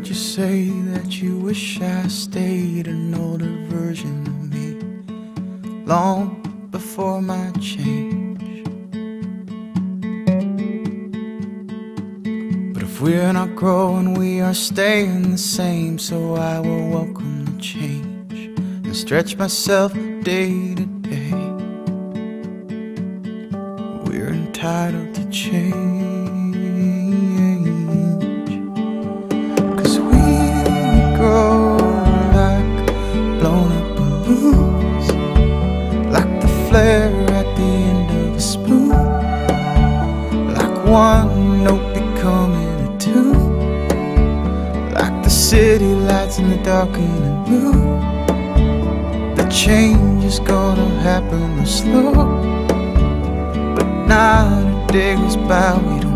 you say that you wish I stayed an older version of me long before my change. But if we're not growing, we are staying the same, so I will welcome the change and stretch myself day to day. We're entitled to change. One note becoming a tune, like the city lights in the darkening room. The change is gonna happen slow, but not a day goes by we don't